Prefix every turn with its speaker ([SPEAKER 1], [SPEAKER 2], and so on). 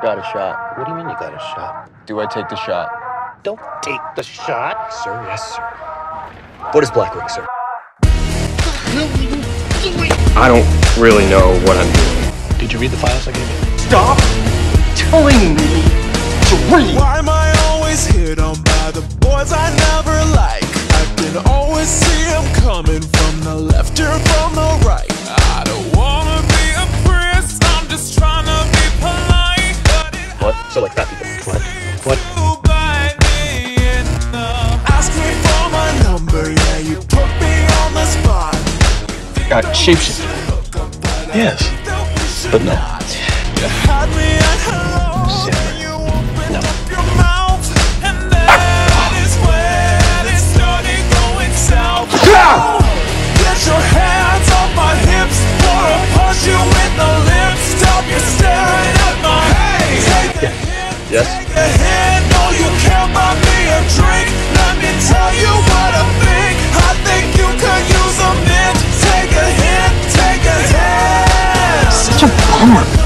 [SPEAKER 1] Got a shot.
[SPEAKER 2] What do you mean you got a shot?
[SPEAKER 1] Do I take the shot?
[SPEAKER 2] Don't take the shot.
[SPEAKER 1] Sir, yes, sir. What is Blackwing, sir?
[SPEAKER 3] I don't really know what I'm doing.
[SPEAKER 2] Did you read the files I gave you?
[SPEAKER 3] Stop telling me to read!
[SPEAKER 4] Why am I always hit on by the boys I never like? I can always see them coming from the left or from the right.
[SPEAKER 1] So like fat people.
[SPEAKER 2] What? What?
[SPEAKER 4] you bite me in the Ask
[SPEAKER 2] Yes?
[SPEAKER 4] take a you can't buy me a drink. Let me tell you I think. I think you could use a mint. Take a hit, take a hit.
[SPEAKER 3] Such a bummer.